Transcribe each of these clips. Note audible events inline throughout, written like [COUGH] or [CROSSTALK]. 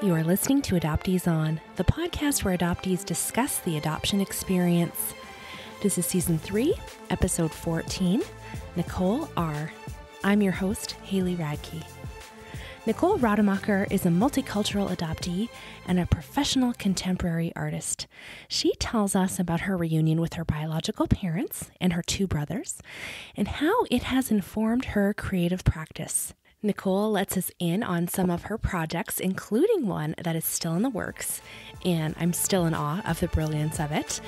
You are listening to Adoptees On, the podcast where adoptees discuss the adoption experience. This is season three, episode 14 Nicole R. I'm your host, Haley Radke. Nicole Rademacher is a multicultural adoptee and a professional contemporary artist. She tells us about her reunion with her biological parents and her two brothers and how it has informed her creative practice. Nicole lets us in on some of her projects, including one that is still in the works, and I'm still in awe of the brilliance of it.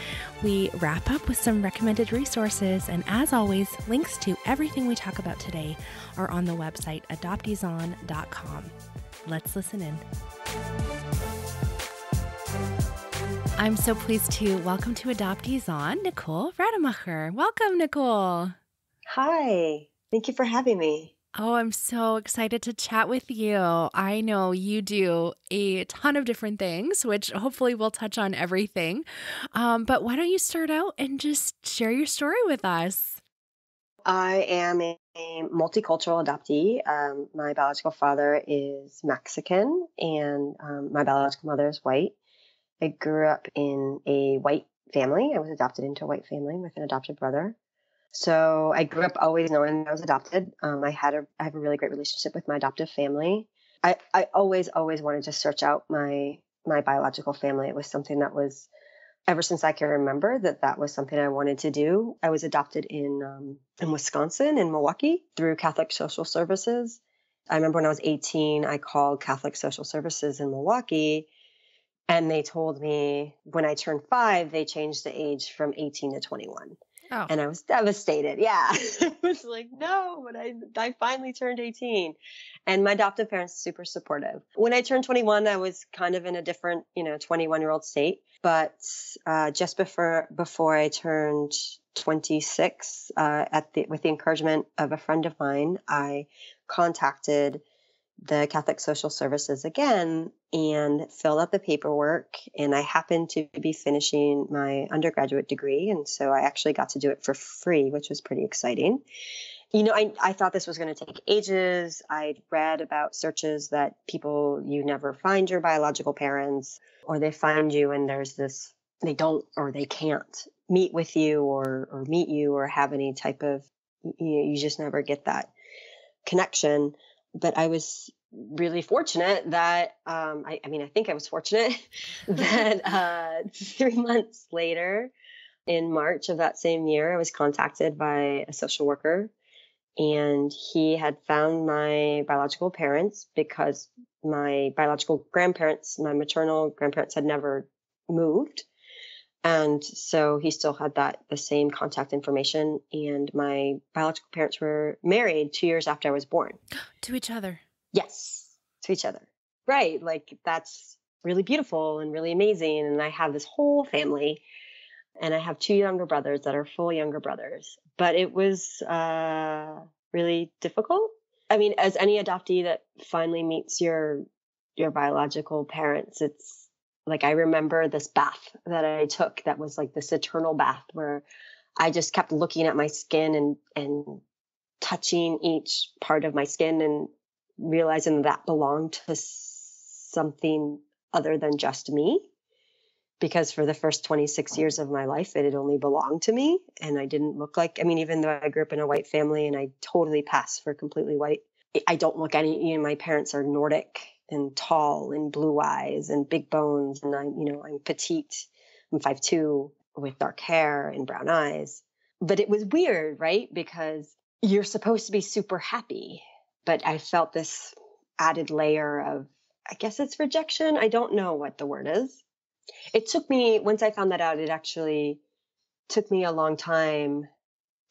We wrap up with some recommended resources, and as always, links to everything we talk about today are on the website adopteeson.com. Let's listen in. I'm so pleased to welcome to Adoptees On Nicole Rademacher. Welcome, Nicole. Hi, thank you for having me. Oh, I'm so excited to chat with you. I know you do a ton of different things, which hopefully we'll touch on everything. Um, but why don't you start out and just share your story with us? I am a, multicultural adoptee. Um, my biological father is Mexican and um, my biological mother is white. I grew up in a white family. I was adopted into a white family with an adopted brother. So I grew up always knowing I was adopted. Um, I had a I have a really great relationship with my adoptive family. I, I always always wanted to search out my my biological family. It was something that was ever since I can remember that that was something I wanted to do. I was adopted in um, in Wisconsin in Milwaukee through Catholic Social Services. I remember when I was 18, I called Catholic Social Services in Milwaukee and they told me when I turned five, they changed the age from 18 to 21. Oh. And I was devastated. Yeah. [LAUGHS] I was like, no, but I, I finally turned 18. And my adoptive parents super supportive. When I turned 21, I was kind of in a different, you know, 21 year old state. But uh, just before before I turned 26, uh, at the with the encouragement of a friend of mine, I contacted the Catholic Social Services again and filled out the paperwork. And I happened to be finishing my undergraduate degree. And so I actually got to do it for free, which was pretty exciting. You know, I, I thought this was going to take ages. I'd read about searches that people, you never find your biological parents, or they find you and there's this, they don't or they can't meet with you or, or meet you or have any type of, you, you just never get that connection but I was really fortunate that um, I, I, mean I think I was fortunate [LAUGHS] that [LAUGHS] uh, three months later, in March of that same year, I was contacted by a social worker, and he had found my biological parents because my biological grandparents, my maternal grandparents, had never moved. And so he still had that the same contact information. And my biological parents were married two years after I was born. [GASPS] To each other. Yes, to each other. Right. Like that's really beautiful and really amazing. And I have this whole family. And I have two younger brothers that are full younger brothers. But it was uh, really difficult. I mean, as any adoptee that finally meets your your biological parents, it's like I remember this bath that I took that was like this eternal bath where I just kept looking at my skin and and touching each part of my skin and realizing that belonged to something other than just me. Because for the first 26 years of my life it had only belonged to me and i didn't look like i mean even though i grew up in a white family and i totally pass for completely white i don't look any you know my parents are nordic and tall and blue eyes and big bones and I'm you know I'm petite I'm five two with dark hair and brown eyes. But it was weird right? Because you're supposed to be super happy but I felt this added layer of I guess it's rejection. I don't know what the word is. It took me once I found that out it actually took me a long time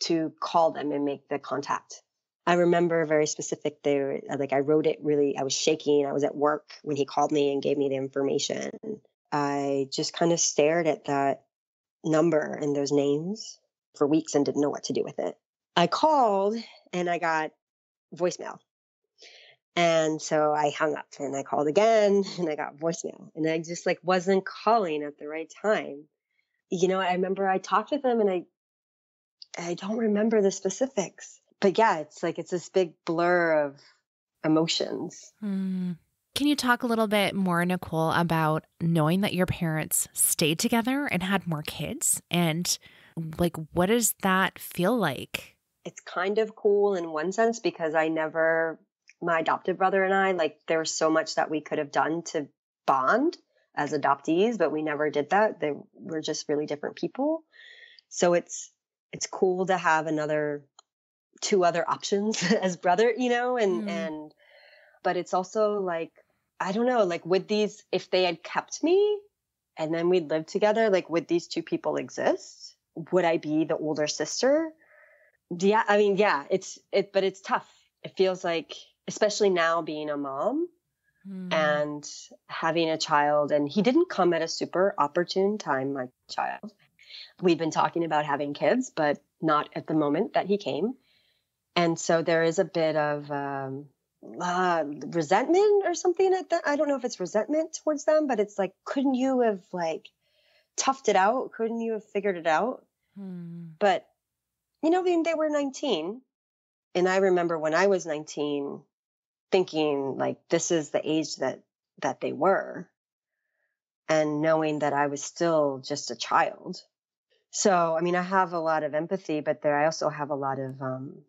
to call them and make the contact I remember very specific there, like I wrote it really, I was shaking. I was at work when he called me and gave me the information. I just kind of stared at that number and those names for weeks and didn't know what to do with it. I called and I got voicemail. And so I hung up and I called again [LAUGHS] and I got voicemail and I just like wasn't calling at the right time. You know, I remember I talked with them and I I don't remember the specifics but yeah, it's like it's this big blur of emotions. Mm. Can you talk a little bit more, Nicole, about knowing that your parents stayed together and had more kids? And like, what does that feel like? It's kind of cool in one sense because I never, my adopted brother and I, like, there was so much that we could have done to bond as adoptees, but we never did that. They were just really different people. So it's, it's cool to have another two other options [LAUGHS] as brother, you know, and, mm. and, but it's also like, I don't know, like would these, if they had kept me and then we'd live together, like would these two people exist? Would I be the older sister? Yeah. I mean, yeah, it's, it, but it's tough. It feels like, especially now being a mom, mm. and having a child and he didn't come at a super opportune time my child we'd been talking about having kids but not at the moment that he came and so there is a bit of um, uh, resentment or something like that. I don't know if it's resentment towards them, but it's like, couldn't you have like toughed it out? Couldn't you have figured it out? Hmm. But you know, I mean, they were 19, and I remember when I was 19, thinking like this is the age that that they were, and knowing that I was still just a child. So, I mean, I have a lot of empathy, but there I also have a lot of um,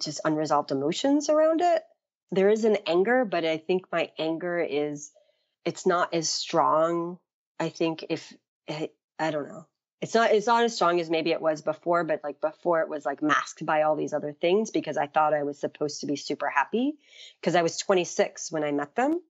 just unresolved emotions around it. There is an anger, but I think my anger is it's not as strong. I think if I, I don't know. It's not it's not as strong as maybe it was before, but like before it was like masked by all these other things because I thought I was supposed to be super happy because I was 26 when I met them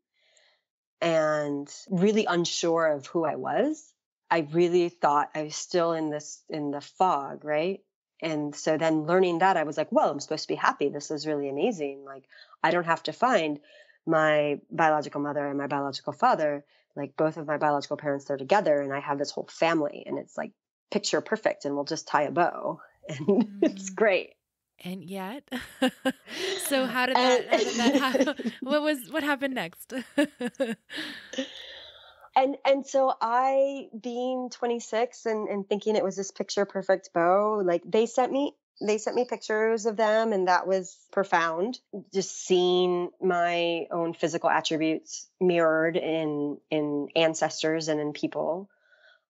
and really unsure of who I was. I really thought I was still in this in the fog, right? And so then learning that i was like well i'm supposed to be happy. This is really amazing. Like i don't have to find my biological mother and my biological father. Like both of my biological parents they're together and i have this whole family and it's like picture perfect and we'll just tie a bow. [LAUGHS] And mm. it's great. And yet? [LAUGHS] So how did that, how did that happen? [LAUGHS] what was what happened next and and so I, being 26 and, and thinking it was this picture perfect bow, like they sent me they sent me pictures of them and that was profound. Just seeing my own physical attributes mirrored in in ancestors and in people.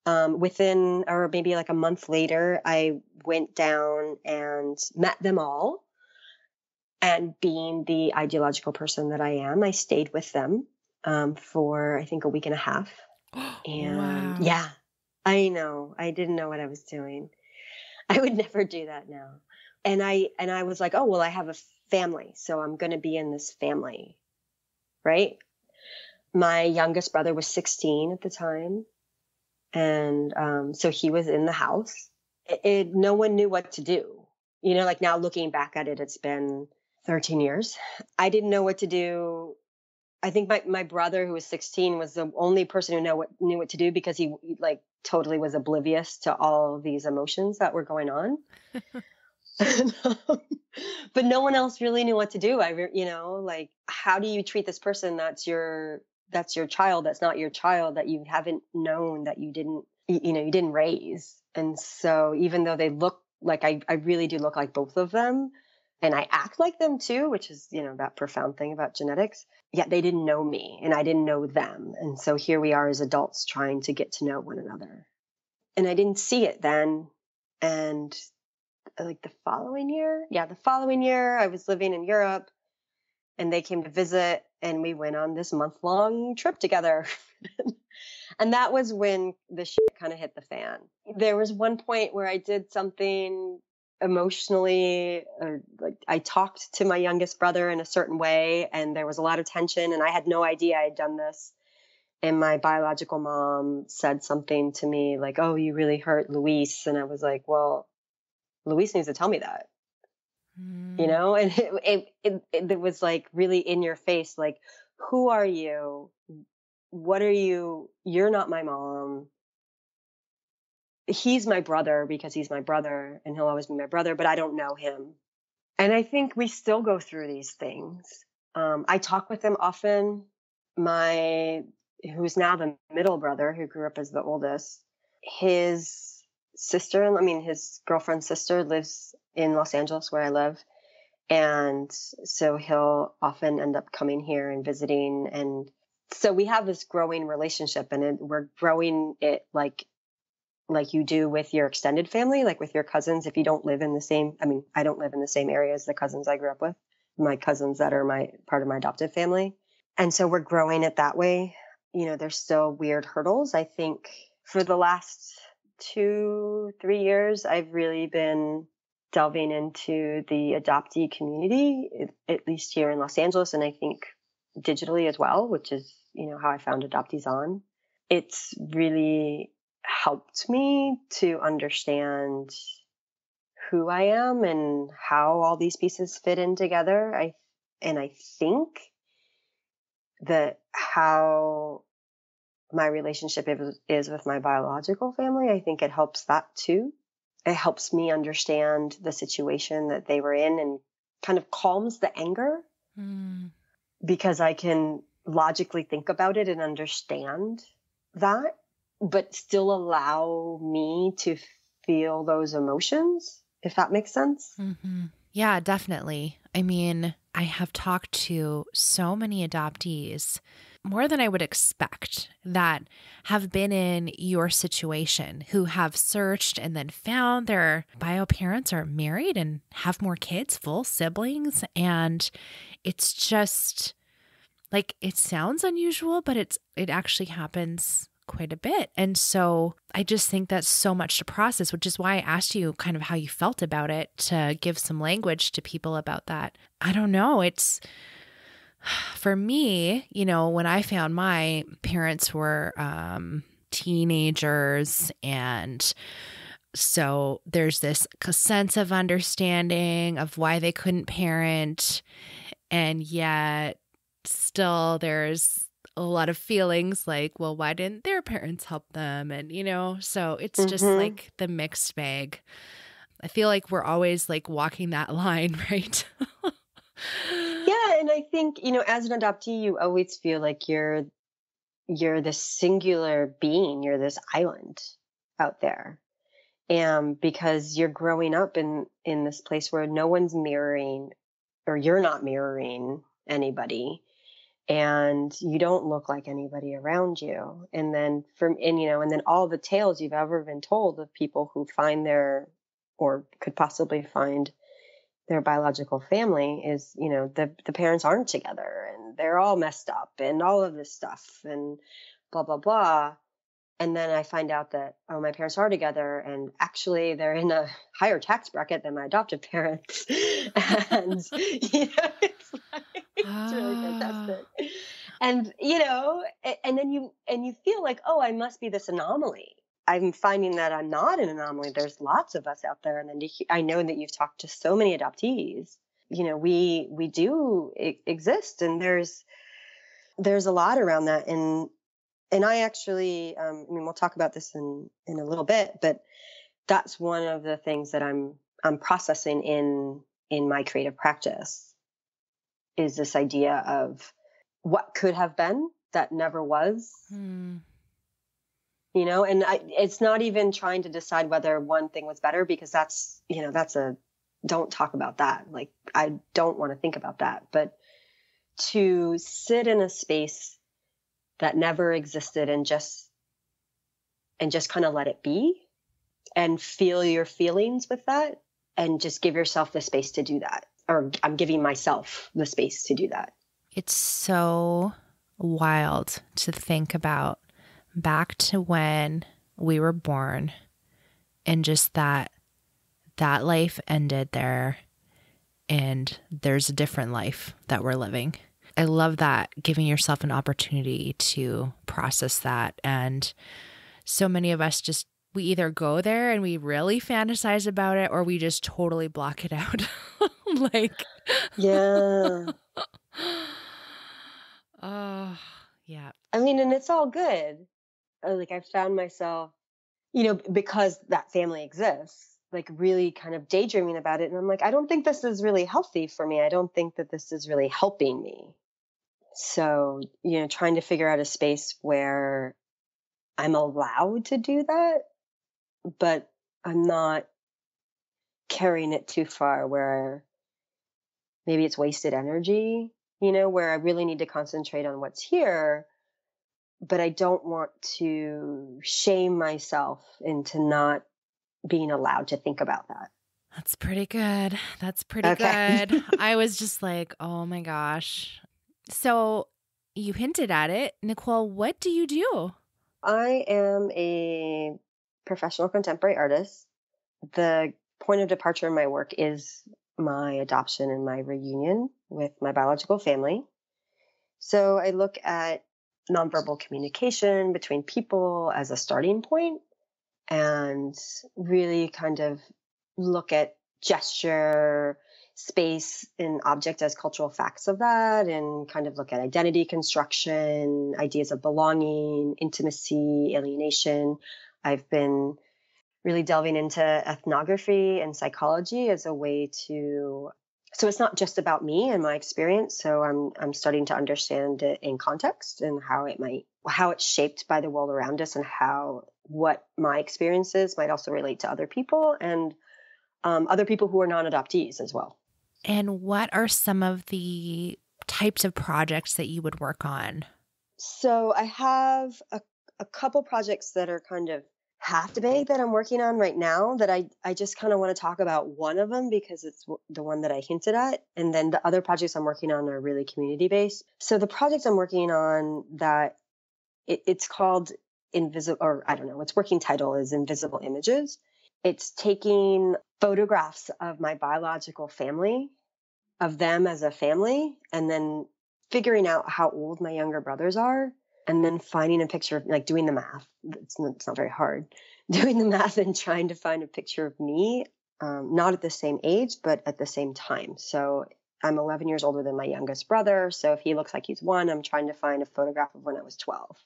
Um, within or maybe like a month later i went down and met them all. And being the ideological person that i am i stayed with them um, for I think a week and a half. [GASPS] And wow. yeah, I know. I didn't know what I was doing. [LAUGHS] I would never do that now. And I and I was like, oh well, I have a family, so I'm going to be in this family, right? My youngest brother was 16 at the time, and um, so he was in the house. It, it, no one knew what to do. You know, like now looking back at it, it's been 13 years. I didn't know what to do I think my, my brother who was 16 was the only person who know what knew what to do because he like totally was oblivious to all these emotions that were going on. [LAUGHS] but no one else really knew what to do. I, you know, like how do you treat this person that's your that's your child that's not your child that you haven't known that you didn't you know you didn't raise. And so even though they look like I I really do look like both of them, and I act like them too, which is, you know, that profound thing about genetics. Yet they didn't know me and I didn't know them. And so here we are as adults trying to get to know one another. And I didn't see it then. And uh, like the following year, yeah, the following year, I was living in Europe and they came to visit and we went on this month long trip together. [LAUGHS] and that was when the shit kind of hit the fan. There was one point where I did something emotionally or like I talked to my youngest brother in a certain way and there was a lot of tension and I had no idea I had done this. And my biological mom said something to me like oh you really hurt Luis and I was like well Luis needs to tell me that. Mm. you know? [LAUGHS] And it, it, it it was like really in your face like who are you? What are you? You're not my mom he's my brother because he's my brother and he'll always be my brother, but I don't know him. And I think we still go through these things. Um, I talk with him often. My, who's now the middle brother, who grew up as the oldest, his sister, I mean, his girlfriend's sister lives in Los Angeles where I live. And so he'll often end up coming here and visiting. And so we have this growing relationship and it, we're growing it like like you do with your extended family, like with your cousins. If you don't live in the same, I mean, I don't live in the same area as the cousins I grew up with, my cousins that are my part of my adoptive family. And so we're growing it that way. You know, there's still weird hurdles. I think for the last two, three years, I've really been delving into the adoptee community, at least here in Los Angeles, and I think digitally as well, which is, you know, how I found Adoptees On. It's really helped me to understand who I am and how all these pieces fit in together. I and I think that how my relationship is, is with my biological family, I think it helps that too. It helps me understand the situation that they were in and kind of calms the anger mm. because I can logically think about it and understand that but still allow me to feel those emotions, if that makes sense. Mm-hmm. Yeah, definitely. I mean, I have talked to so many adoptees, more than I would expect, that have been in your situation, who have searched and then found their bio parents are married and have more kids, full siblings. And it's just like it sounds unusual, but it's it actually happens quite a bit. And so I just think that's so much to process, which is why I asked you kind of how you felt about it to give some language to people about that. I don't know. It's [SIGHS] for me, you know, when I found my parents were um, teenagers and so there's this sense of understanding of why they couldn't parent and yet still there's a lot of feelings like, well, why didn't their parents help them? And, you know, so it's mm-hmm. just like the mixed bag. I feel like we're always like walking that [LAUGHS] line, right? yeah. And I think, you know, as an adoptee, you always feel like you're, you're this singular being, you're this island out there. And because you're growing up in, in this place where no one's mirroring or you're not mirroring anybody and you don't look like anybody around you. And then from, and you know, and then all the tales you've ever been told of people who find their, or could possibly find their biological family is, you know, the, the parents aren't together and they're all messed up and all of this stuff and blah, blah, blah. And then I find out that, oh, my parents are together and actually they're in a higher tax bracket than my adoptive [LAUGHS] parents. [LAUGHS] and, you know, it's like, [LAUGHS] it's really fantastic. Ah. And, you know, and then you, and you feel like, oh, I must be this anomaly. I'm finding that I'm not an anomaly. There's lots of us out there. And then I know that you've talked to so many adoptees. You know, we, we do exist and there's, there's a lot around that. And, and I actually, um, I mean, we'll talk about this in, in a little bit, but that's one of the things that I'm, I'm processing in, in my creative practice is this idea of what could have been that never was. Hmm. You know, and I, it's not even trying to decide whether one thing was better because that's, you know, that's a, don't talk about that. Like, I don't want to think about that. But to sit in a space that never existed and just, and just kind of let it be and feel your feelings with that and just give yourself the space to do that or I'm giving myself the space to do that. It's so wild to think about back to when we were born and just that that life ended there and there's a different life that we're living. I love that giving yourself an opportunity to process that and so many of us just we either go there and we really fantasize about it or we just totally block it out. [LAUGHS] [LAUGHS] like Yeah. [LAUGHS] Oh, yeah. I mean, and it's all good. Uh, like I found myself, you know, because that family exists, like really kind of daydreaming about it. And I'm like, I don't think this is really healthy for me. I don't think that this is really helping me. So, you know, trying to figure out a space where I'm allowed to do that but I'm not carrying it too far where maybe it's wasted energy, you know, where I really need to concentrate on what's here, but I don't want to shame myself into not being allowed to think about that. That's pretty good. That's pretty okay. good. [LAUGHS] I was just like, oh my gosh. So you hinted at it. Nicole, what do you do? I am a professional contemporary artist. The point of departure in my work is my adoption and my reunion with my biological family. So I look at nonverbal communication between people as a starting point and really kind of look at gesture, space, and object as cultural facts of that, and kind of look at identity construction, ideas of belonging, intimacy, alienation. I've been really delving into ethnography and psychology as a way to so it's not just about me and my experience so i'm i'm starting to understand it in context and how it might how it's shaped by the world around us and how what my experiences might also relate to other people and um, other people who are non-adoptees as well. And what are some of the types of projects that you would work on? So i have a, a couple projects that are kind of half debate that I'm working on right now that I, I just kind of want to talk about one of them because it's the one that I hinted at. And then the other projects I'm working on are really community based. So the project I'm working on that it, it's called Invisible, or I don't know, its working title is Invisible Images. It's taking photographs of my biological family, of them as a family, and then figuring out how old my younger brothers are and then finding a picture of like doing the math. It's not, it's not very hard. [LAUGHS] Doing the math and trying to find a picture of me um, not at the same age but at the same time. So i'm 11 years older than my youngest brother so if he looks like he's one i'm trying to find a photograph of when i was 12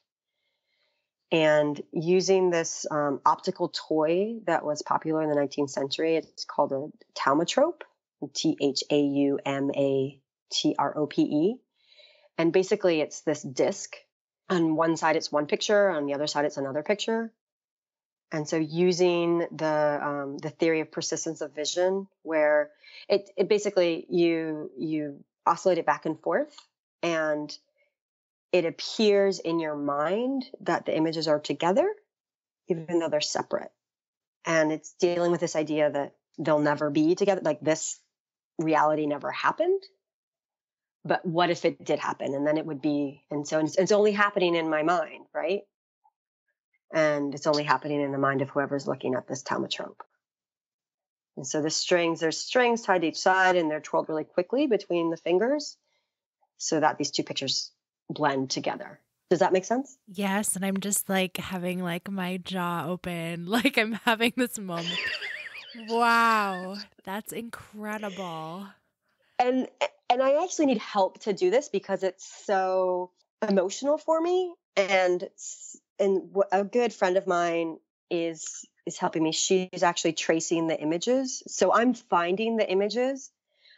and using this um, optical toy that was popular in the 19th century it's called a thaumatrope t-h-a-u-m-a-t-r-o-p-e and basically it's this disc on one side it's one picture on the other side it's another picture. And so using the um, the theory of persistence of vision where it, it basically you you oscillate it back and forth and it appears in your mind that the images are together even though they're separate. And it's dealing with this idea that they'll never be together like this reality never happened but what if it did happen? And then it would be and so it's, it's, only happening in my mind right? And it's only happening in the mind of whoever's looking at this thaumatrope and so the strings there's strings tied to each side and they're twirled really quickly between the fingers so that these two pictures blend together. Does that make sense? Yes and i'm just like having like my jaw open [LAUGHS] like i'm having this moment. [LAUGHS] Wow that's incredible. And eh, and I actually need help to do this because it's so emotional for me. And and a good friend of mine is is helping me. She's actually tracing the images, so I'm finding the images,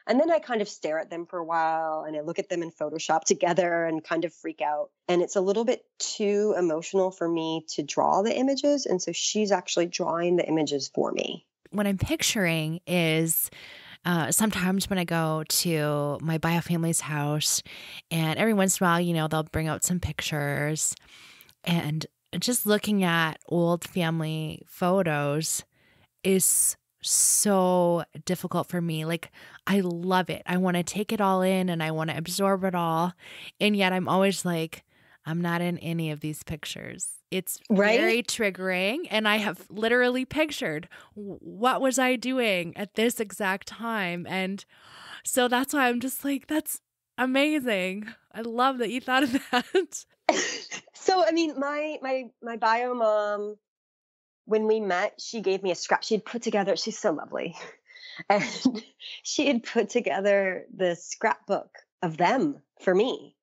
and then I kind of stare at them for a while, and I look at them in Photoshop [LAUGHS] together, and kind of freak out. And it's a little bit too emotional for me to draw the images, and so she's actually drawing the images for me. What I'm picturing is uh, sometimes when I go to my bio family's house, and every once in a while, you know, they'll bring out some pictures, and just looking at old family photos is so difficult for me. Like, I love it. I want to take it all in and I want to absorb it all. And yet, I'm always like, I'm not in any of these pictures. It's right? very triggering. And I have literally pictured what was I doing at this exact time. And so that's why I'm just like, that's amazing. I love that you thought of [LAUGHS] that. so I mean, my my my bio mom, when we met, she gave me a scrap. She'd put together. She's so lovely, [LAUGHS] and she had put together the scrapbook of them for me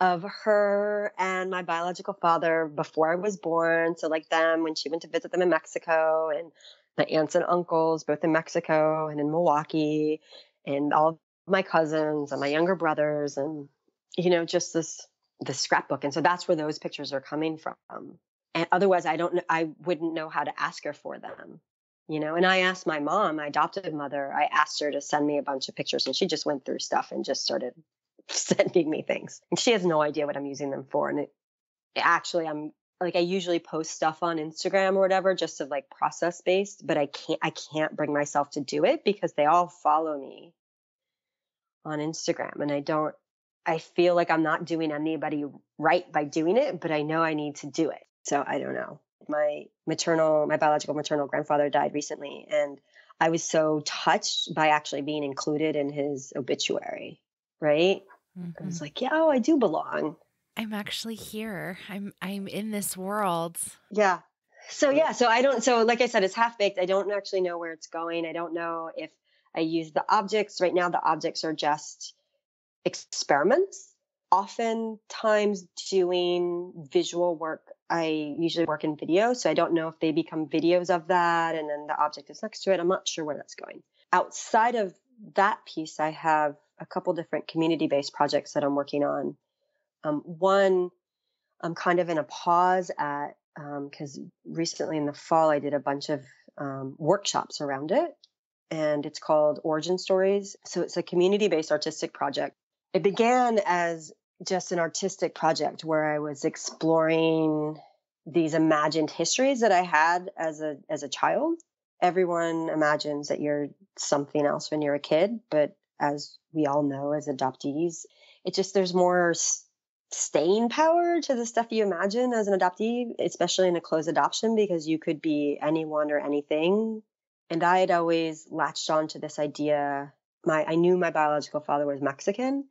of her and my biological father before I was born. So, like them when she went to visit them in Mexico, and my aunts and uncles, both in Mexico and in Milwaukee, and all my cousins and my younger brothers, and you know, just this the scrapbook. And so that's where those pictures are coming from. And otherwise, I don't, I wouldn't know how to ask her for them. you know and i asked my mom my adoptive mother i asked her to send me a bunch of pictures and she just went through stuff and just started [LAUGHS] sending me things and she has no idea what i'm using them for and it, actually i'm like i usually post stuff on instagram or whatever just to like process based but i can't i can't bring myself to do it because they all follow me on instagram and i don't i feel like i'm not doing anybody right by doing it but i know i need to do it so i don't know my maternal, my biological maternal grandfather died recently, and I was so touched by actually being included in his obituary. Right? Mm-hmm. I was like, yeah, oh, I do belong. I'm actually here. I'm I'm in this world. Yeah. So yeah, so I don't so like I said it's half baked. I don't actually know where it's going. I don't know if I use the objects. Right now the objects are just experiments. Oftentimes doing visual work I usually work in video, so I don't know if they become videos of that and then the object is next to it. I'm not sure where that's going. Outside of that piece, I have a couple different community based projects that I'm working on. Um, one, I'm kind of in a pause at because um, recently in the fall, I did a bunch of um, workshops around it, and it's called Origin Stories. So it's a community based artistic project. It began as just an artistic project where I was exploring these imagined histories that I had as a as a child. Everyone imagines that you're something else when you're a kid, but as we all know as adoptees, it just there's more staying power to the stuff you imagine as an adoptee, especially in a closed adoption because you could be anyone or anything. And I had always latched on to this idea. My I knew my biological father was Mexican,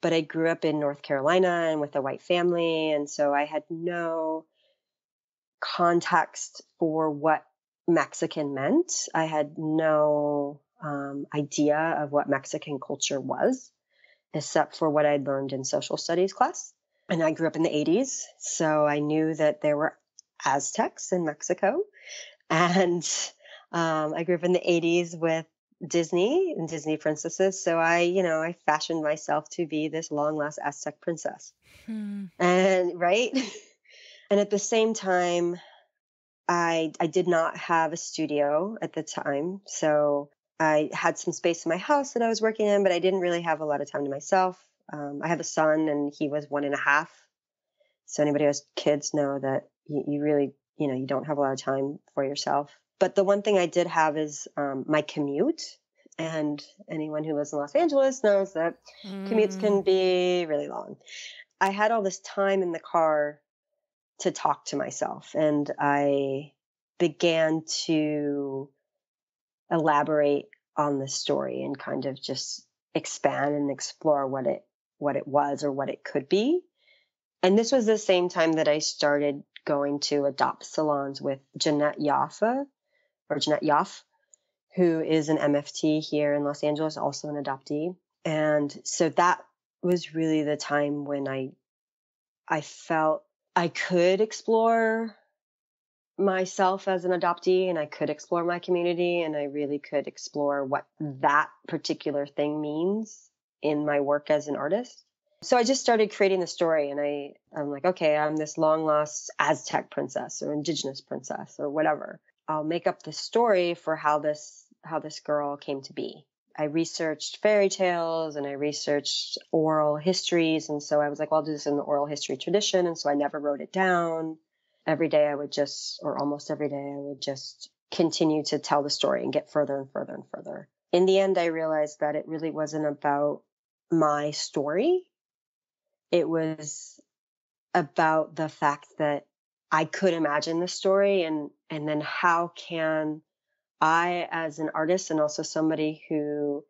but I grew up in North Carolina and with a white family. And so I had no context for what Mexican meant. I had no um, idea of what Mexican culture was, except for what I'd learned in social studies class. And I grew up in the 80s. So I knew that there were Aztecs in Mexico. And um, I grew up in the 80s with Disney and Disney princesses. So I, you know, I fashioned myself to be this long lost Aztec princess. Hmm. And right. [LAUGHS] and at the same time, I I did not have a studio at the time. So I had some space in my house that I was working in, but I didn't really have a lot of time to myself. Um, I have a son and he was one and a half. So anybody who has kids know that you, you really, you know, you don't have a lot of time for yourself. But the one thing I did have is um, my commute. And anyone who lives in Los Angeles knows that mm. commutes can be really long. I had all this time in the car to talk to myself, and I began to elaborate on the story and kind of just expand and explore what it what it was or what it could be. And this was the same time that I started going to adopt salons with Jeanette Yaffa, or Jeanette Yoffe, who is an MFT here in Los Angeles, also an adoptee. And so that was really the time when I I felt I could explore myself as an adoptee and I could explore my community and I really could explore what that particular thing means in my work as an artist. So I just started creating the story and I I'm like, okay, I'm this long lost Aztec princess or indigenous princess or whatever. I'll make up the story for how this how this girl came to be. I researched fairy tales and I researched oral histories. And so I was like, well, I'll do this in the oral history tradition. And so I never wrote it down. Every day I would just, or almost every day, I would just continue to tell the story and get further and further and further. In the end, I realized that it really wasn't about my story. It was about the fact that I could imagine the story and and then how can I as an artist and also somebody who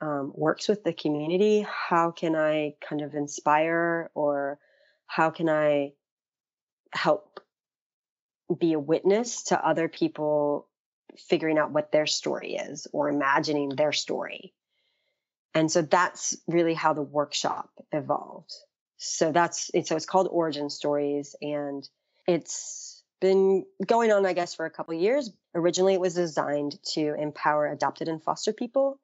um, works with the community, how can I kind of inspire or how can I help be a witness to other people figuring out what their story is or imagining their story. And so that's really how the workshop evolved. So that's so it's called Origin Stories and it's been going on, I guess, for a couple years. Originally, it was designed to empower adopted and foster people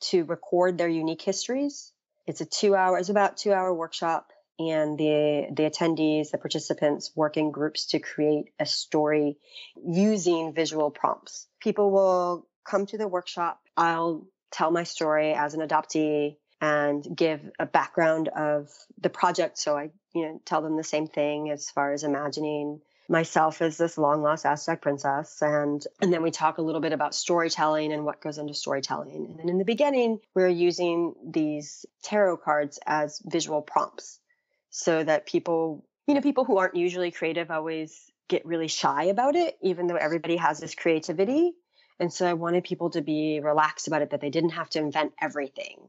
to record their unique histories. It's a two hour, it's about two hour workshop and the the attendees, the participants work in groups to create a story using visual prompts. People will come to the workshop. I'll tell my story as an adoptee and give a background of the project. So I, you know, tell them the same thing as far as imagining myself as this long lost Aztec princess. And, and then we talk a little bit about storytelling and what goes into storytelling. And in the beginning, we're using these tarot cards as visual prompts so that people, you know, people who aren't usually creative always get really shy about it, even though everybody has this creativity. And so I wanted people to be relaxed about it, that they didn't have to invent everything,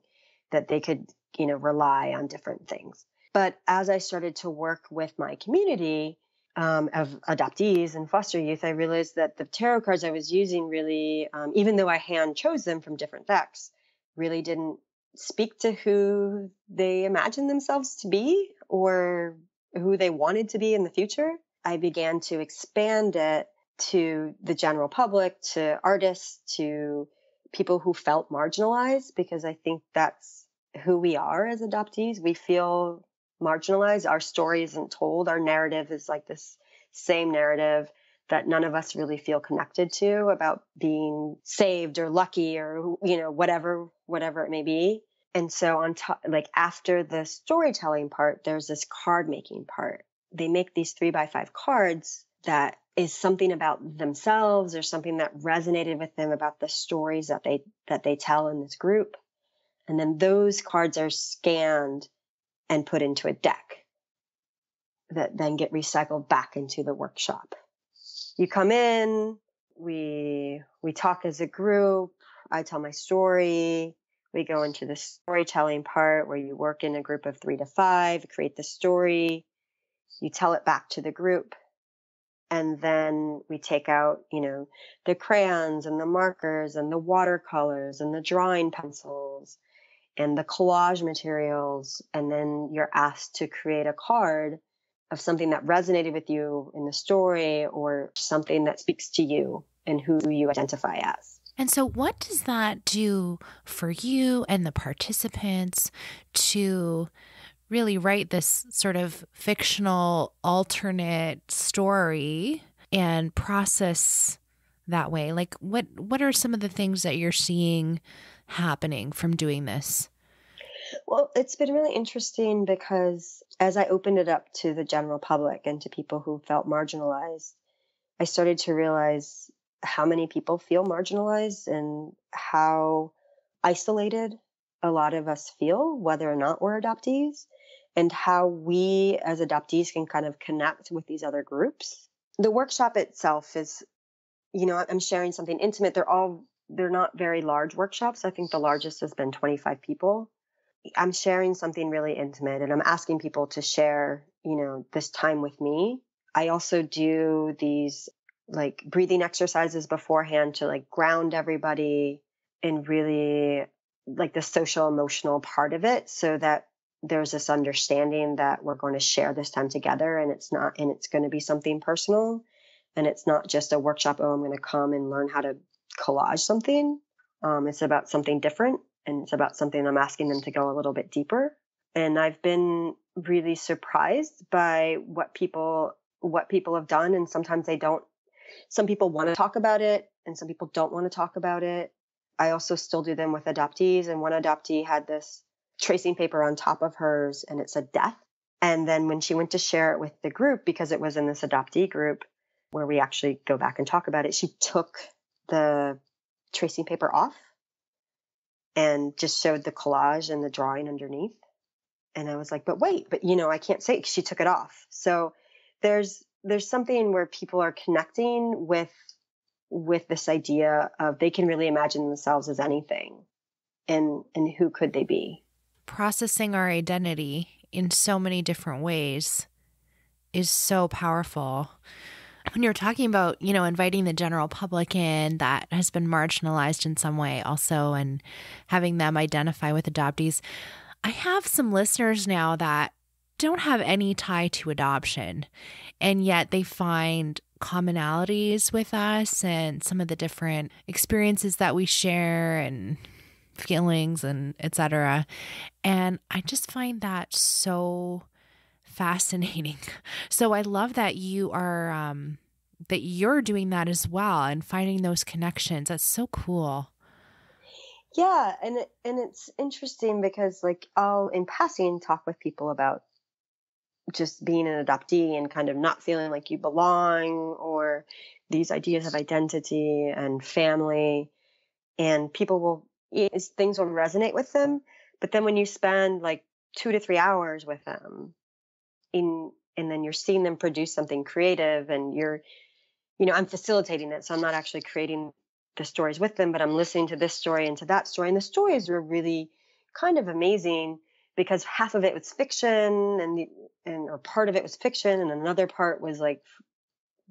that they could, you know, rely on different things. But as I started to work with my community um, of adoptees and foster youth, I realized that the tarot cards I was using really, um, even though I hand chose them from different decks, really didn't speak to who they imagined themselves to be or who they wanted to be in the future. I began to expand it to the general public, to artists, to people who felt marginalized, because I think that's who we are as adoptees. We feel marginalized. Our story isn't told. Our narrative is like this same narrative that none of us really feel connected to about being saved or lucky or you know whatever whatever it may be and so on top like after the storytelling part there's this card making part. They make these three by five cards that is something about themselves or something that resonated with them about the stories that they that they tell in this group. And then those cards are scanned and put into a deck that then get recycled back into the workshop. You come in we we talk as a group. I tell my story we go into the storytelling part where you work in a group of three to five, create the story, you tell it back to the group. And then we take out, you know, the crayons and the markers and the watercolors and the drawing pencils and the collage materials. And then you're asked to create a card of something that resonated with you in the story or something that speaks to you and who you identify as. And so, what does that do for you and the participants to really write this sort of fictional alternate story and process that way? Like, what what are some of the things that you're seeing happening from doing this? Well, it's been really interesting because as I opened it up to the general public and to people who felt marginalized, I started to realize how many people feel marginalized and how isolated a lot of us feel, whether or not we're adoptees, and how we as adoptees can kind of connect with these other groups. The workshop itself is, you know, I'm sharing something intimate. They're all, they're not very large workshops. I think the largest has been 25 people. I'm sharing something really intimate and I'm asking people to share, you know, this time with me. I also do these like breathing exercises beforehand to like ground everybody and really like the social emotional part of it so that there's this understanding that we're going to share this time together and it's not and it's going to be something personal and it's not just a workshop oh i'm going to come and learn how to collage something. Um, it's about something different and it's about something i'm asking them to go a little bit deeper. And i've been really surprised by what people what people have done and sometimes they don't some people want to talk about it and some people don't want to talk about it. I also still do them with adoptees. And one adoptee had this tracing paper on top of hers and it said death. And then when she went to share it with the group, because it was in this adoptee group where we actually go back and talk about it, she took the tracing paper off and just showed the collage and the drawing underneath. And I was like, but wait, but you know, I can't say she took it off. So there's there's something where people are connecting with with this idea of they can really imagine themselves as anything and and who could they be? Processing our identity in so many different ways is so powerful. When you're talking about you know inviting the general public in that has been marginalized in some way also and having them identify with adoptees i have some listeners now that don't have any tie to adoption and yet they find commonalities with us and some of the different experiences that we share and feelings and etc. And I just find that so fascinating. [LAUGHS] So I love that you are um that you're doing that as well and finding those connections. That's so cool. Yeah, and and it's interesting because like I'll in passing talk with people about just being an adoptee and kind of not feeling like you belong or these ideas of identity and family. And people will things will resonate with them but then when you spend like 2 to 3 hours with them in and then you're seeing them produce something creative and you're you know I'm facilitating it so I'm not actually creating the stories with them but I'm listening to this story and to that story. And the stories were really kind of amazing because half of it was fiction and the, and or part of it was fiction and another part was like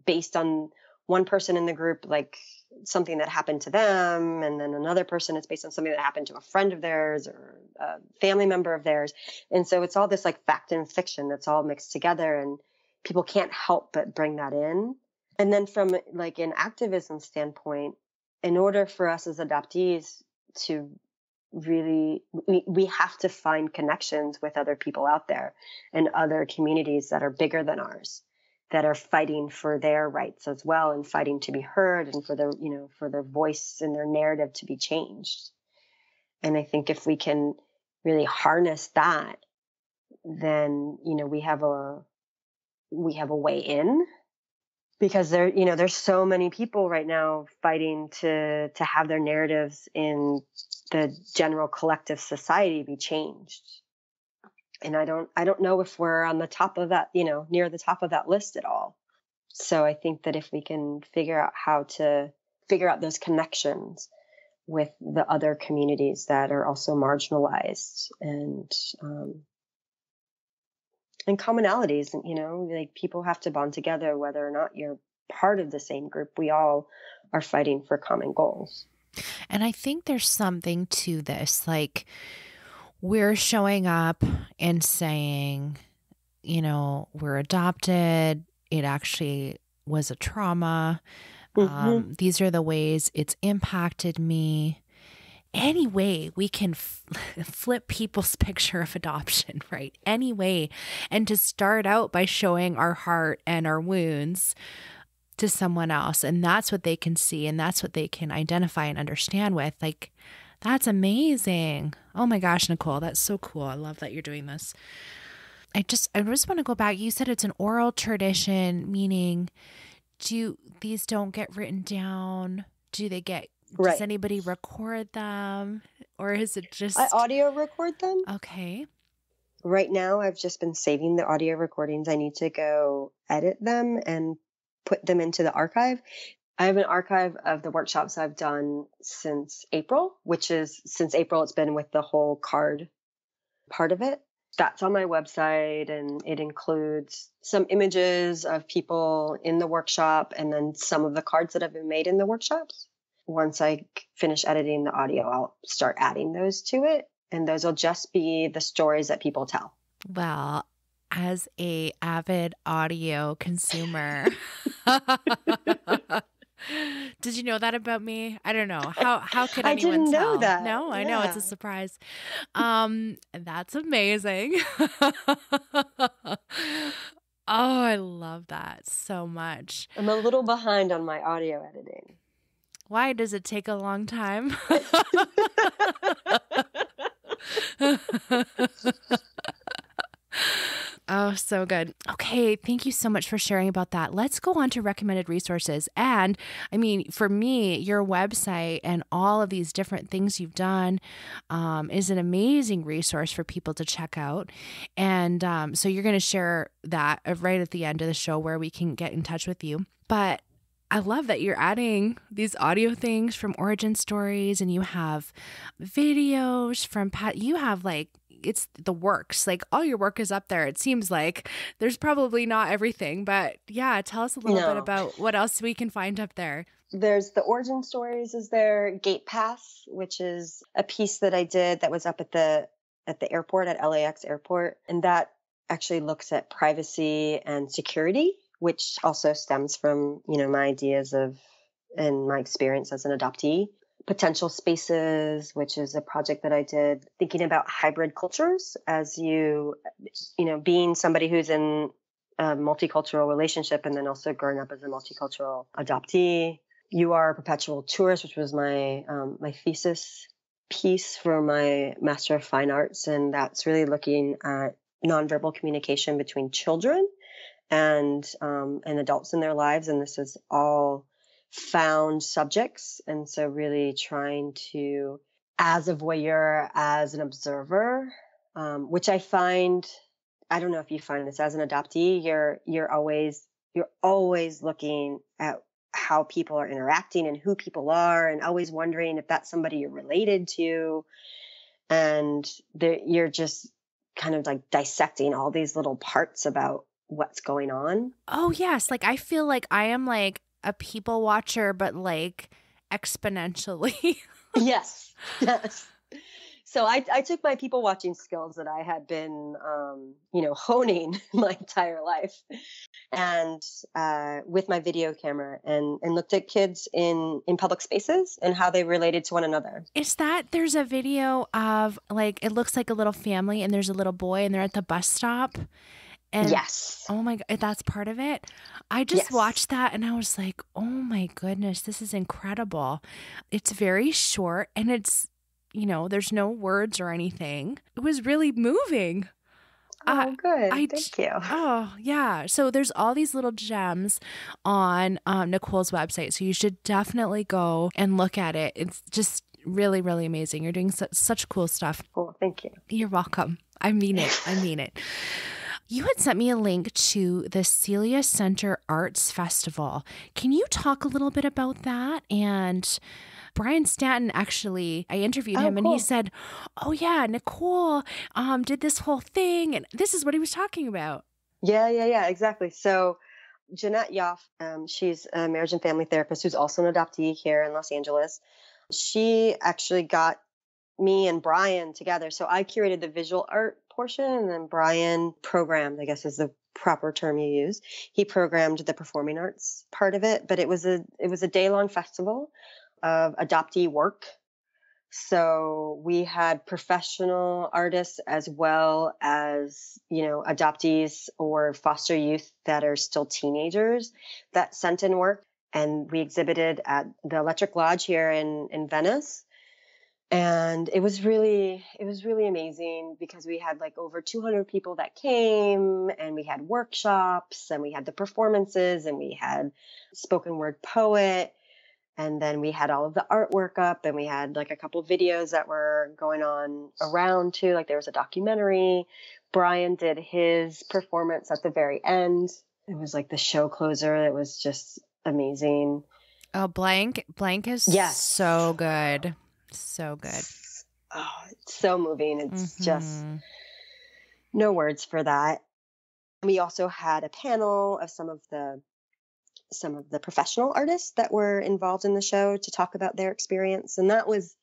based on one person in the group like something that happened to them and then another person it's based on something that happened to a friend of theirs or a family member of theirs. And so it's all this like fact and fiction that's all mixed together and people can't help but bring that in. And then from like an activism standpoint in order for us as adoptees to really we, we have to find connections with other people out there and other communities that are bigger than ours that are fighting for their rights as well and fighting to be heard and for their you know for their voice and their narrative to be changed. And i think if we can really harness that then you know we have a we have a way in because there you know there's so many people right now fighting to to have their narratives in the general collective society be changed. And i don't i don't know if we're on the top of that you know near the top of that list at all. So i think that if we can figure out how to figure out those connections with the other communities that are also marginalized and um, and commonalities and you know like people have to bond together whether or not you're part of the same group. We all are fighting for common goals and i think there's something to this like we're showing up and saying you know we're adopted it actually was a trauma mm-hmm. um, these are the ways it's impacted me any way we can f- [LAUGHS] flip people's [LAUGHS] picture of adoption, [LAUGHS] right? Any way. And to start out by showing our heart and our wounds to someone else. And that's what they can see and that's what they can identify and understand with. Like, that's amazing. Oh my gosh, Nicole, that's so cool. I love that you're doing this. I just I just want to go back. You said it's an oral tradition, meaning do these don't get written down? Do they get Right. Does anybody record them or is it just I audio record them? Okay. Right now I've just been saving the audio recordings. I need to go edit them and put them into the archive. I have an archive of the workshops I've done since April, which is since April it's been with the whole card part of it. That's on my website and it includes some images of people in the workshop and then some of the cards that have been made in the workshops once I finish editing the audio, I'll start adding those to it. And those will just be the stories that people tell. Well, as a avid audio consumer, [LAUGHS] did you know that about me? I don't know. How how could anyone I didn't tell? know that. No, I yeah. know it's a surprise. Um, that's amazing. [LAUGHS] oh, I love that so much. I'm a little behind on my audio editing. Why does it take a long time? [LAUGHS] Oh, so good. Okay, thank you so much for sharing about that. Let's go on to recommended resources. And I mean, for me, your website and all of these different things you've done um, is an amazing resource for people to check out. And um, so you're going to share that right at the end of the show where we can get in touch with you. But I love that you're adding these audio things from origin stories and you have videos from Pat. You have like, it's the works. Like all your work is up there. It seems like there's probably not everything, but yeah, tell us a little no. bit about what else we can find up there. There's the origin stories is there Gate Pass, which is a piece that I did that was up at the at the airport at LAX airport and that actually looks at privacy and security which also stems from, you know, my ideas of and my experience as an adoptee. Potential Spaces, which is a project that I did thinking about hybrid cultures as you you know, being somebody who's in a multicultural relationship and then also growing up as a multicultural adoptee. You are a perpetual tourist, which was my um, my thesis piece for my Master of Fine Arts, and that's really looking at nonverbal communication between children and um, and adults in their lives, and this is all found subjects, and so really trying to, as a voyeur, as an observer, um, which I find I don't know if you find this as an adoptee, you're you're always you're always looking at how people are interacting and who people are and always wondering if that's somebody you're related to and you're just kind of like dissecting all these little parts about what's going on. Oh yes, like I feel like I am like a people watcher but like exponentially. [LAUGHS] yes. Yes so I, I took my people watching skills that I had been, um, you know, honing [LAUGHS] my entire life, and uh, with my video camera, and and looked at kids in in public spaces and how they related to one another. Is that there's a video of like it looks like a little family, and there's a little boy, and they're at the bus stop. And, yes. Oh my god, that's part of it. I just yes. watched that and I was like, "Oh my goodness, this is incredible." It's very short and it's you know, there's no words or anything. It was really moving. Oh, good. I, Thank you. Oh, yeah. So there's all these little gems on um, Nicole's website. So you should definitely go and look at it. It's just really, really amazing. You're doing su- such cool stuff. Cool. Thank you. You're welcome. I mean it. I mean it. You had sent me a link to the Celia Center Arts Festival. Can you talk a little bit about that and Brian Stanton actually, I interviewed him oh, and he said, "Oh yeah, Nicole um did this whole thing and this is what he was talking about." Yeah, yeah, yeah, exactly. So Jeanette Yoffe, um, she's a marriage and family therapist who's also an adoptee here in Los Angeles. She actually got me and Brian together. So I curated the visual art portion and then Brian programmed, I guess is the proper term you use. He programmed the performing arts part of it, but it was a it was a day long festival of adoptee work. So we had professional artists as well as, you know, adoptees or foster youth that are still teenagers that sent in work. And we exhibited at the Electric Lodge here in, in Venice. And it was really, it was really amazing because we had like over 200 people that came and we had workshops and we had the performances and we had spoken word poet and then we had all of the artwork up and we had like a couple videos that were going on around too like there was a documentary. Brian did his performance at the very end. It was like the show closer. It was just amazing. Oh blank blank is yes. so good so good oh it's so moving it's mm-hmm. just no words for that we also had a panel of some of the some of the professional artists that were involved in the show to talk about their experience. And that was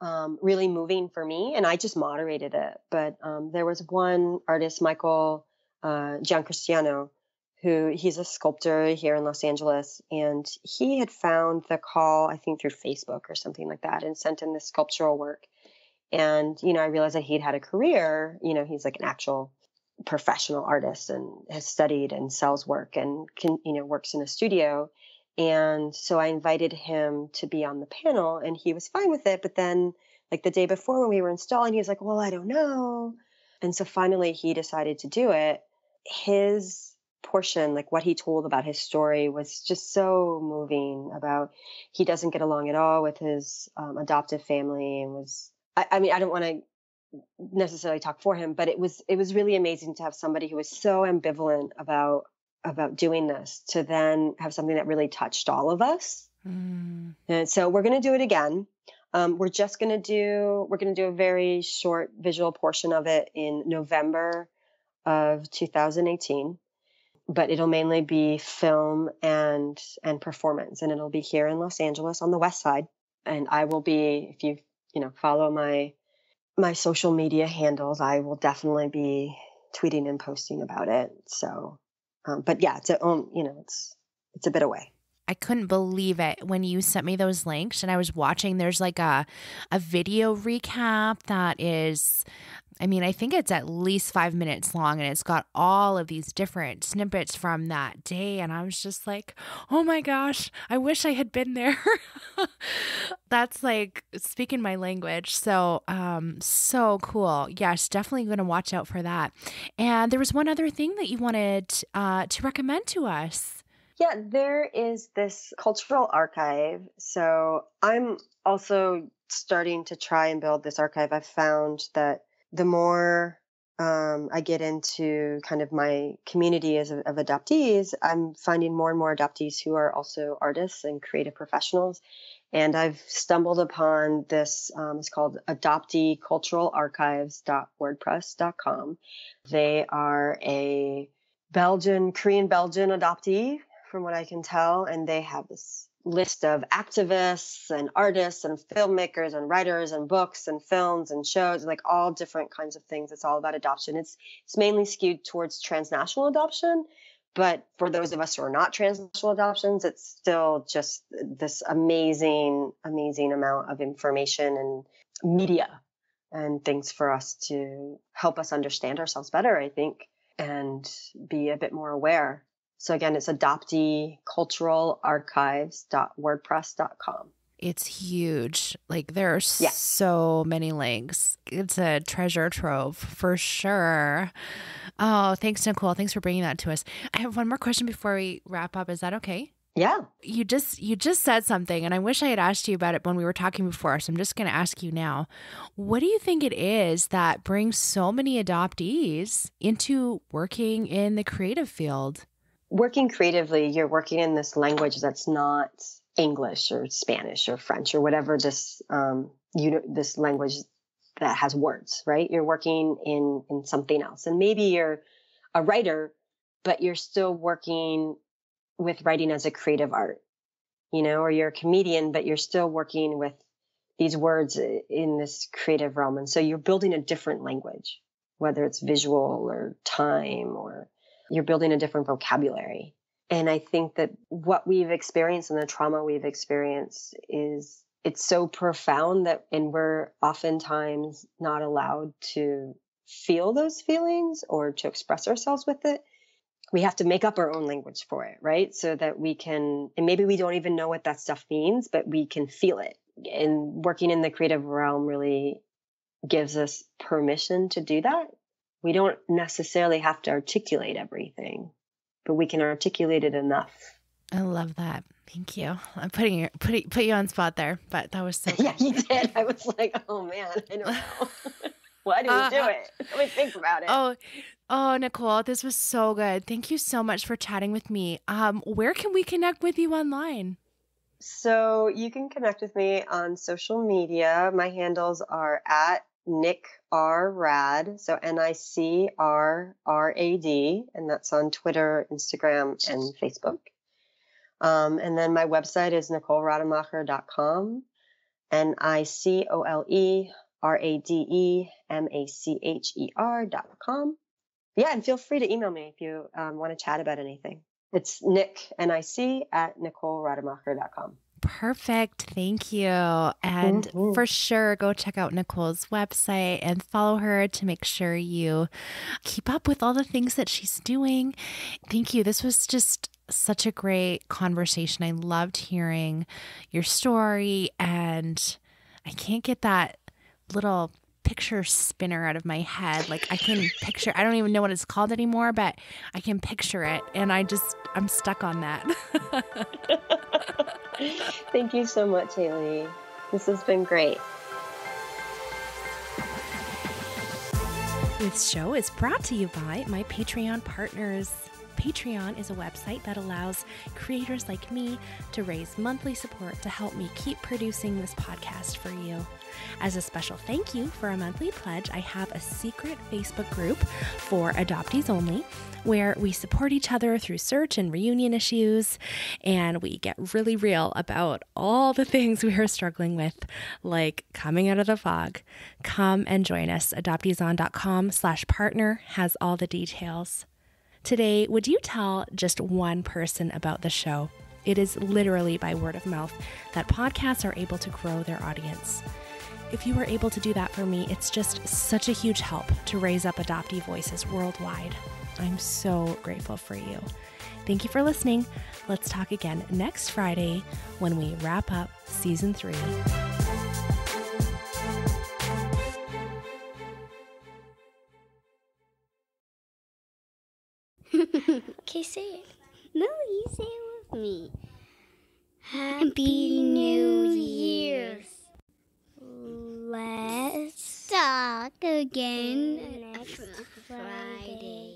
um, really moving for me. And I just moderated it. But um, there was one artist, Michael uh, Giancristiano, who he's a sculptor here in Los Angeles. And he had found the call, I think through Facebook or something like that, and sent in this sculptural work. And, you know, I realized that he'd had a career, you know, he's like an actual professional artist and has studied and sells work and can you know works in a studio and so i invited him to be on the panel and he was fine with it but then like the day before when we were installing he was like well i don't know and so finally he decided to do it his portion like what he told about his story was just so moving about he doesn't get along at all with his um, adoptive family and was I, I mean i don't want to necessarily talk for him, but it was it was really amazing to have somebody who was so ambivalent about about doing this to then have something that really touched all of us. Mm. And so we're going to do it again. Um, we're just going to do we're going to do a very short visual portion of it in November of 2018 but it'll mainly be film and and performance and it'll be here in Los Angeles on the west side and I will be if you you know follow my my social media handles, I will definitely be tweeting and posting about it. So, um, but yeah, it's a, um, you know, it's it's a bit away. I couldn't believe it when you sent me those links and I was watching there's like a a video recap that is I mean, I think it's at least five minutes long and it's got all of these different snippets from that day. And I was just like, oh my gosh, I wish I had been there. [LAUGHS] That's like speaking my language. So, um, so cool. Yes, definitely going to watch out for that. And there was one other thing that you wanted uh, to recommend to us. Yeah, there is this cultural archive. So I'm also starting to try and build this archive. I've found that the more um, I get into kind of my community as of, of adoptees, I'm finding more and more adoptees who are also artists and creative professionals. And I've stumbled upon this, um, it's called adopteeculturalarchives.wordpress.com. They are a Belgian, Korean Belgian adoptee, from what I can tell, and they have this list of activists and artists and filmmakers and writers and books and films and shows like all different kinds of things. It's all about adoption. It's it's mainly skewed towards transnational adoption but for those of us who are not transnational adoptions it's still just this amazing amazing amount of information and media and things for us to help us understand ourselves better i think and be a bit more aware so again, it's adopteeculturalarchives.wordpress.com. It's huge. Like there are yeah. so many links. It's a treasure trove for sure. Oh, thanks, Nicole. Thanks for bringing that to us. I have one more question before we wrap up. Is that okay? Yeah. You just you just said something and I wish I had asked you about it when we were talking before, so I'm just going to ask you now. What do you think it is that brings so many adoptees into working in the creative field? Working creatively, you're working in this language that's not English or Spanish or French or whatever this um, you know this language that has words, right? You're working in in something else, and maybe you're a writer, but you're still working with writing as a creative art, you know, or you're a comedian, but you're still working with these words in this creative realm, and so you're building a different language, whether it's visual or time or you're building a different vocabulary. And I think that what we've experienced and the trauma we've experienced is it's so profound that, and we're oftentimes not allowed to feel those feelings or to express ourselves with it. We have to make up our own language for it, right? So that we can, and maybe we don't even know what that stuff means, but we can feel it. And working in the creative realm really gives us permission to do that we don't necessarily have to articulate everything, but we can articulate it enough. I love that. Thank you. I'm putting you putting put you on spot there, but that was so. [LAUGHS] yeah, you did. I was like, oh man, I don't know. [LAUGHS] Why do we uh, do it? Let me think about it. Oh, oh, Nicole, this was so good. Thank you so much for chatting with me. Um, where can we connect with you online? So you can connect with me on social media. My handles are at Nick R Rad, so N I C R R A D, and that's on Twitter, Instagram, and Facebook. Um, and then my website is NicoleRademacher.com, N I C O L E R A D E M A C H E R.com. Yeah, and feel free to email me if you um, want to chat about anything. It's Nick, N I C, at NicoleRademacher.com. Perfect. Thank you. And mm-hmm. for sure, go check out Nicole's website and follow her to make sure you keep up with all the things that she's doing. Thank you. This was just such a great conversation. I loved hearing your story, and I can't get that little picture spinner out of my head. Like I can picture I don't even know what it's called anymore, but I can picture it and I just I'm stuck on that. [LAUGHS] Thank you so much, Haley. This has been great. This show is brought to you by my Patreon partners. Patreon is a website that allows creators like me to raise monthly support to help me keep producing this podcast for you. As a special thank you for a monthly pledge, I have a secret Facebook group for adoptees only where we support each other through search and reunion issues, and we get really real about all the things we are struggling with, like coming out of the fog. Come and join us. Adopteeson.com slash partner has all the details. Today, would you tell just one person about the show? It is literally by word of mouth that podcasts are able to grow their audience. if you were able to do that for me, it's just such a huge help to raise up adoptee voices worldwide. I'm so grateful for you. Thank you for listening. Let's talk again next Friday when we wrap up season three. [LAUGHS] okay, say it. No, you say it with me. Happy New Year's. Let's talk again next Friday.